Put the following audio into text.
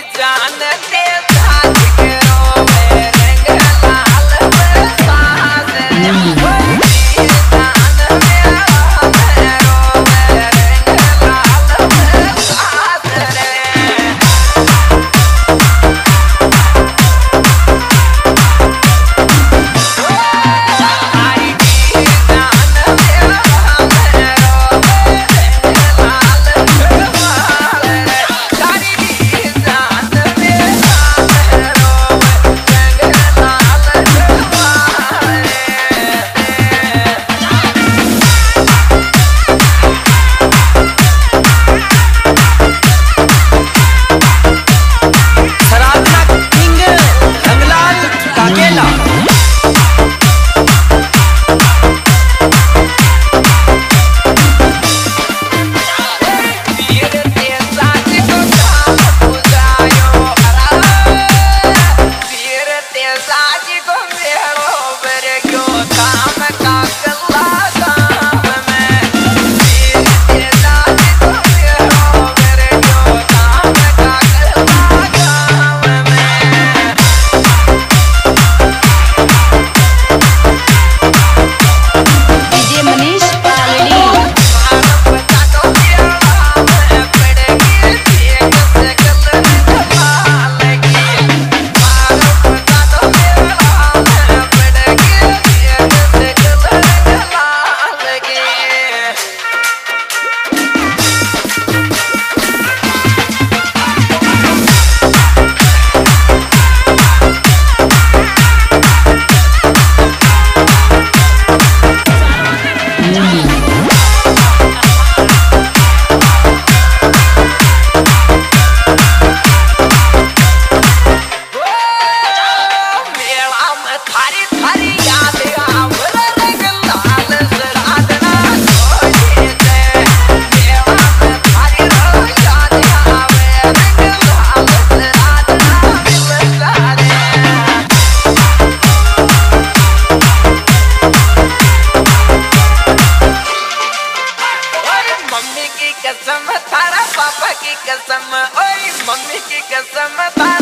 it's on the table. Mummy की कसम तारा